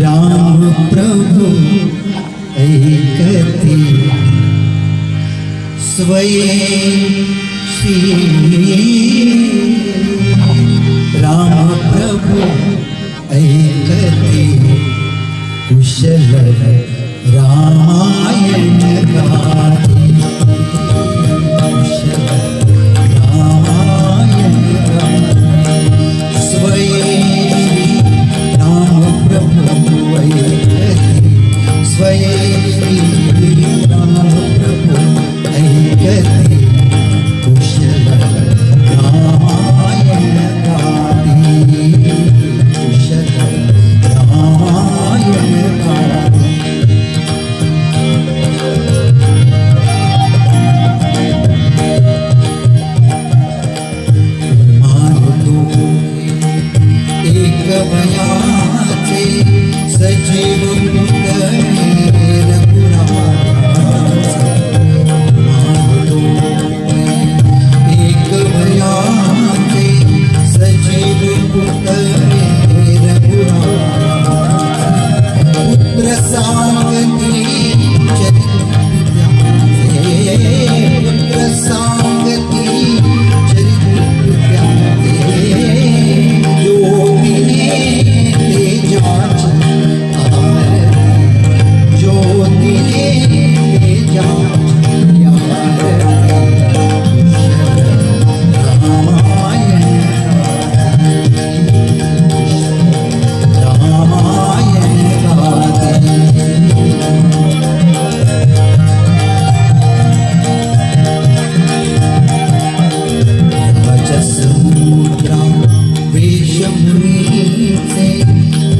राम प्रभु ऐकति स्वयं श्री राम प्रभु ऐकति कुशल रामायण गाधि कुशल